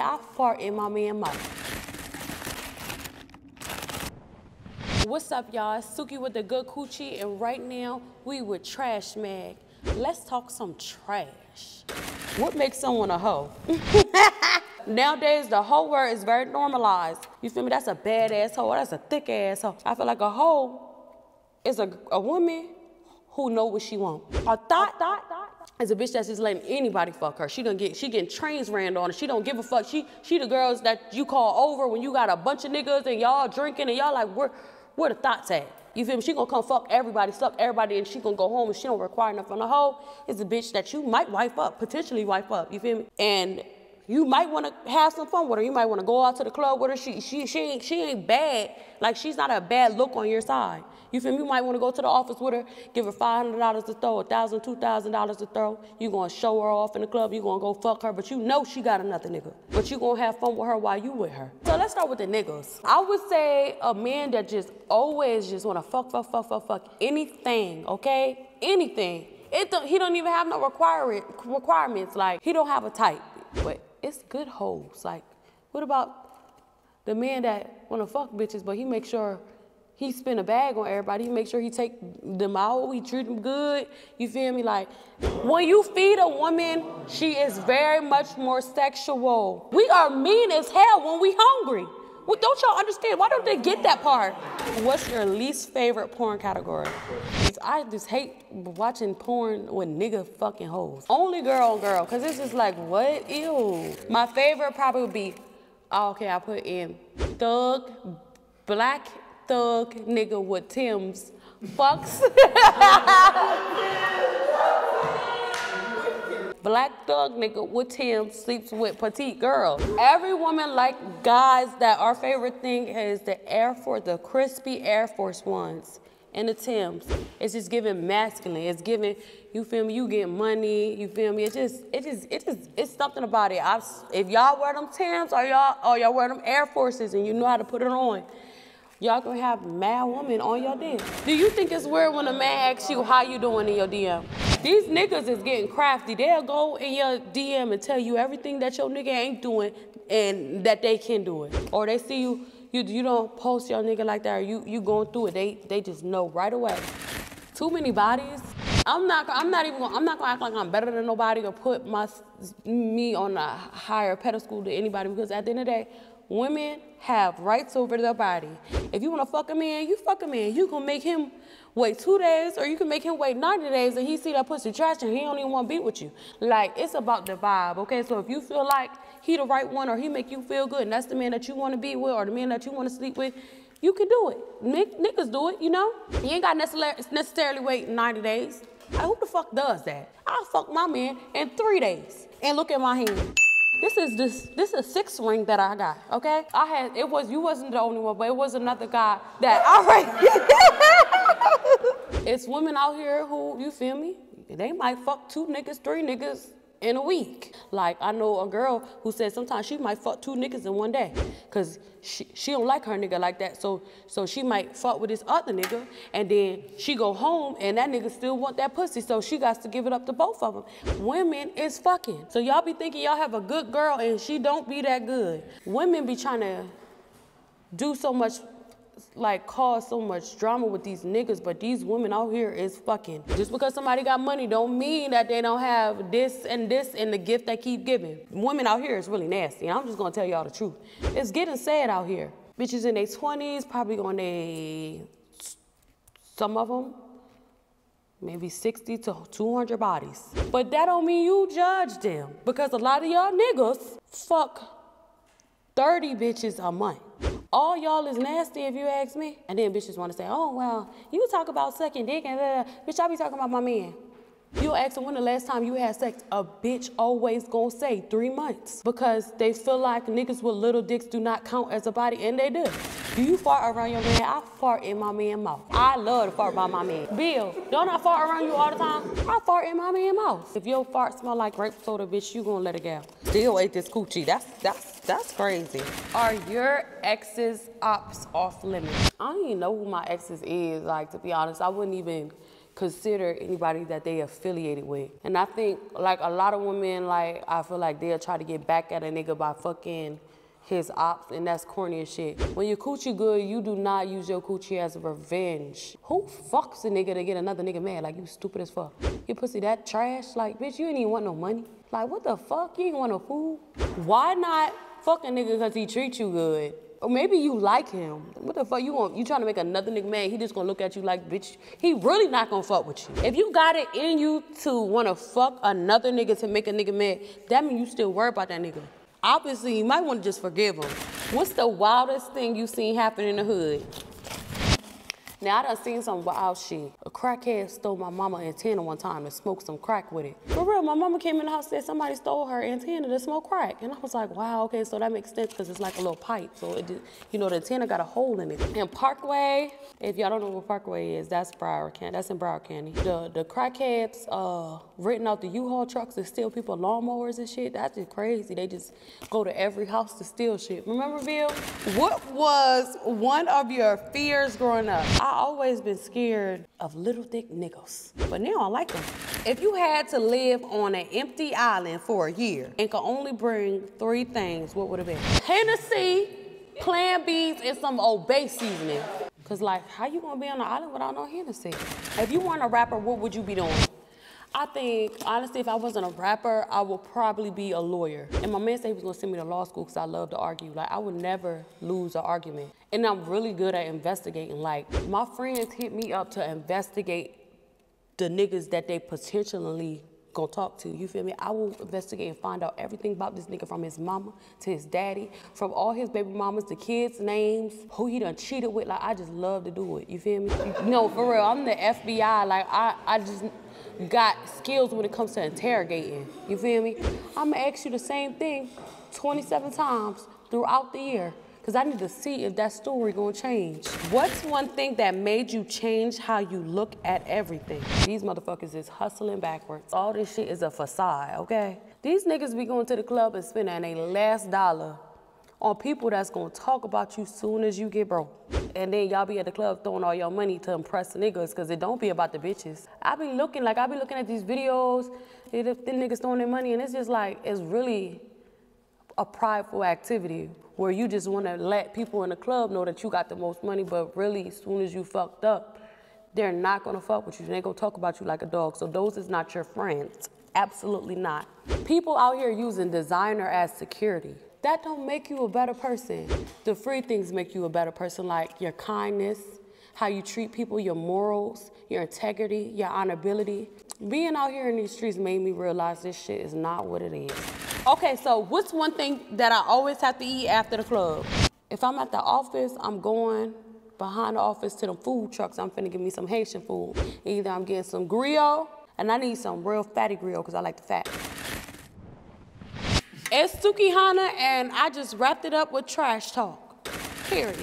I fart in my man mouth. What's up, y'all? Suki with the good coochie, and right now we with TRSH Mag. Let's talk some trash. What makes someone a hoe? Nowadays, the hoe word is very normalized. You feel me? That's a badass hoe. That's a thick ass hoe. I feel like a hoe is a, a woman who know what she want. A thot, thot, thot is a bitch that's just letting anybody fuck her. She gonna get she getting trains ran on her. She don't give a fuck. She she the girls that you call over when you got a bunch of niggas and y'all drinking and y'all like where where the thots at? You feel me? She gonna come fuck everybody, suck everybody, and she gonna go home and she don't require nothing from the hoe. It's a bitch that you might wipe up, potentially wipe up. You feel me? And you might want to have some fun with her. You might want to go out to the club with her. She she she ain't she ain't bad. Like she's not a bad look on your side. You feel me? You might want to go to the office with her, give her five hundred dollars to throw, a thousand, two thousand dollars to throw. You gonna show her off in the club. You gonna go fuck her, but you know she got another nigga. But you gonna have fun with her while you with her. So let's start with the niggas. I would say a man that just always just wanna fuck, fuck, fuck, fuck, fuck anything. Okay, anything. It don't, he don't even have no requirement requirements. Like he don't have a type, but it's good hoes. Like, what about the man that wanna fuck bitches, but he make sure he spend a bag on everybody. He make sure he take them out. He treat them good. You feel me? Like, when you feed a woman, she is very much more sexual. We are mean as hell when we hungry. Well, don't y'all understand? Why don't they get that part? What's your least favorite porn category? I just hate watching porn with nigga fucking hoes. Only girl on girl, cause it's just like, what? Ew. My favorite probably would be, oh, okay, I put in thug, black thug nigga with Tim's fucks. Black thug nigga with Tim sleeps with petite girl. Every woman like guys that our favorite thing is the Air Force, the crispy Air Force ones and the Tims. It's just giving masculine. It's giving, you feel me, you get money, you feel me? It's just, it just, it just, it's something about it. I've, if y'all wear them Tims or y'all, or y'all wear them Air Forces and you know how to put it on, y'all gonna have mad women on your DM. Do you think it's weird when a man asks you how you doing in your DM? These niggas is getting crafty. They'll go in your DM and tell you everything that your nigga ain't doing and that they can do it. Or they see you, you, you don't post your nigga like that or you, you going through it. They, they just know right away. Too many bodies. I'm not, I'm not even, gonna, I'm not gonna act like I'm better than nobody or put my, me on a higher pedestal to anybody because at the end of the day, women have rights over their body. If you wanna fuck a man, you fuck a man. You gonna make him wait two days or you can make him wait 90 days and he see that pussy trash and he don't even wanna be with you. Like, it's about the vibe, okay? So if you feel like he the right one or he make you feel good and that's the man that you wanna be with or the man that you wanna sleep with, you can do it. N niggas do it, you know? You ain't got necessarily, necessarily wait 90 days. Like, who the fuck does that? I'll fuck my man in three days and look at my hand. This is this this is a six ring that I got, okay? I had it was you wasn't the only one, but it was another guy that all right. it's women out here who, you feel me? They might fuck two niggas, three niggas in a week. Like I know a girl who said sometimes she might fuck two niggas in one day. Cause she, she don't like her nigga like that. So so she might fuck with this other nigga and then she go home and that nigga still want that pussy. So she got to give it up to both of them. Women is fucking. So y'all be thinking y'all have a good girl and she don't be that good. Women be trying to do so much like cause so much drama with these niggas, but these women out here is fucking. Just because somebody got money don't mean that they don't have this and this and the gift they keep giving. Women out here is really nasty. I'm just gonna tell y'all the truth. It's getting sad out here. Bitches in their 20s, probably on a, some of them, maybe 60 to 200 bodies. But that don't mean you judge them because a lot of y'all niggas fuck 30 bitches a month. All y'all is nasty if you ask me. And then bitches want to say, oh, well, you talk about sucking dick and uh, bitch, I be talking about my man. You ask them when the last time you had sex, a bitch always gonna say three months because they feel like niggas with little dicks do not count as a body, and they do. Do you fart around your man? I fart in my man's mouth. I love to fart by my man. Bill, don't I fart around you all the time? I fart in my man's mouth. If your fart smell like grape soda, bitch, you gonna let it go. Still ate this coochie. That's that's that's crazy. Are your exes ops off limits? I don't even know who my exes is. Like to be honest, I wouldn't even consider anybody that they affiliated with. And I think like a lot of women, like I feel like they'll try to get back at a nigga by fucking his ops, and that's corny as shit. When your coochie good, you do not use your coochie as revenge. Who fucks a nigga to get another nigga mad? Like, you stupid as fuck. You pussy that trash? Like, bitch, you ain't even want no money. Like, what the fuck? You ain't want no food? Why not fuck a nigga because he treat you good? Or maybe you like him. What the fuck you want? You trying to make another nigga mad? He just gonna look at you like, bitch. He really not gonna fuck with you. If you got it in you to wanna fuck another nigga to make a nigga mad, that mean you still worry about that nigga. Obviously, you might wanna just forgive him. What's the wildest thing you've seen happen in the hood? Now, I done seen some wild shit. Crackhead stole my mama antenna one time and smoked some crack with it. For real, my mama came in the house and said somebody stole her antenna to smoke crack. And I was like, wow, okay, so that makes sense because it's like a little pipe. So, it, just, you know, the antenna got a hole in it. And Parkway, if y'all don't know what Parkway is, that's Broward County. That's in Broward County. The, the crackheads uh, renting out the U-Haul trucks and steal people lawnmowers and shit. That's just crazy. They just go to every house to steal shit. Remember, Bill? What was one of your fears growing up? I always been scared of little thick niggas, but now I like them. If you had to live on an empty island for a year and could only bring three things, what would it be? Hennessy, Plan Bs, and some Old Bay seasoning. Cause like, how you gonna be on an island without no Hennessy? If you weren't a rapper, what would you be doing? I think, honestly, if I wasn't a rapper, I would probably be a lawyer. And my man said he was gonna send me to law school because I love to argue. Like, I would never lose an argument. And I'm really good at investigating. Like, my friends hit me up to investigate the niggas that they potentially gonna talk to. You feel me? I will investigate and find out everything about this nigga from his mama to his daddy, from all his baby mamas, the kids' names, who he done cheated with. Like, I just love to do it. You feel me? No, for real, I'm the FBI. Like, I, I just, got skills when it comes to interrogating. You feel me? I'm gonna ask you the same thing 27 times throughout the year because I need to see if that story gonna change. What's one thing that made you change how you look at everything? These motherfuckers is hustling backwards. All this shit is a facade, okay? These niggas be going to the club and spending a last dollar on people that's gonna talk about you soon as you get broke. And then y'all be at the club throwing all your money to impress niggas, cause it don't be about the bitches. I be looking, like I be looking at these videos, the, the niggas throwing their money, and it's just like, it's really a prideful activity where you just wanna let people in the club know that you got the most money, but really, as soon as you fucked up, they're not gonna fuck with you. They gonna talk about you like a dog. So those is not your friends. Absolutely not. People out here using designer as security that don't make you a better person. The free things make you a better person, like your kindness, how you treat people, your morals, your integrity, your honorability. Being out here in these streets made me realize this shit is not what it is. Okay, so what's one thing that I always have to eat after the club? If I'm at the office, I'm going behind the office to the food trucks. I'm finna give me some Haitian food. Either I'm getting some griot, and I need some real fatty griot because I like the fat. It's Sukihana, and I just wrapped it up with TRSH Talk. Period.